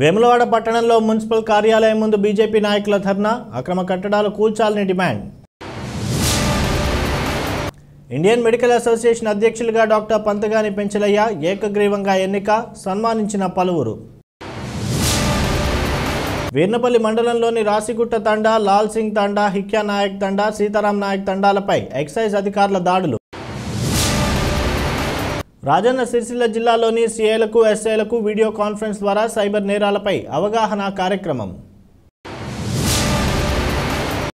వేములవాడ పట్టణంలో మున్సిపల్ కార్యాలయం ముందు బీజేపీ నాయకుల ధర్నా అక్రమ కట్టడాలు కూల్చాలని డిమాండ్. ఇండియన్ మెడికల్ అసోసియేషన్ అధ్యక్షులుగా డాక్టర్ పంతగాని పెంచలయ్య ఏకగ్రీవంగా ఎన్నిక సన్మానించిన పలువురు. వీర్నపల్లి మండలంలోని రాసిగుట్ట తండా లాల్ సింగ్ తండా హిక్యా నాయక్ తండా సీతారాం నాయక్ తండాలపై ఎక్సైజ్ అధికారుల దాడులు. రాజన్న సిరిసిల్ల జిల్లాలోని సీఏలకు ఎస్ఐలకు వీడియో కాన్ఫరెన్స్ ద్వారా సైబర్ నేరాలపై అవగాహన కార్యక్రమం.